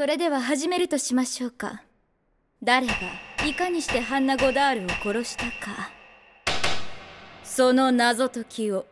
それでは始めるとしましょうか。誰がいかにしてハンナ・ゴダールを殺したか。その謎解きを